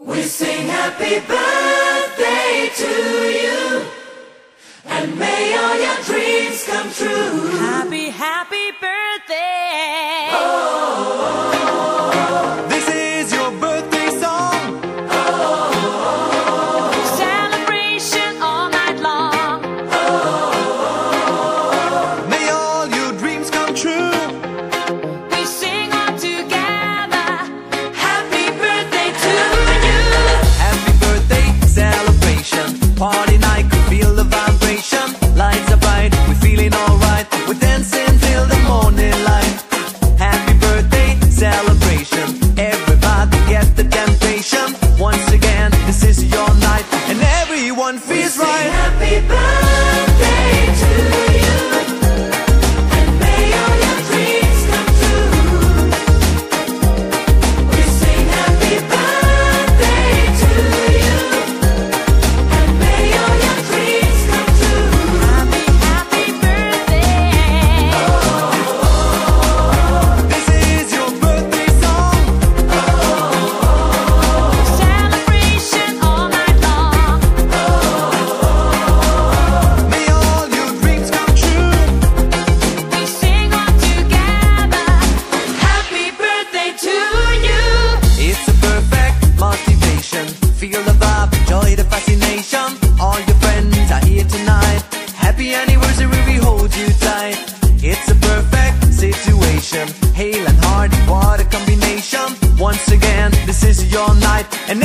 We sing happy birthday to you. And may all your Hail and Hardy, what a combination. Once again, this is your night And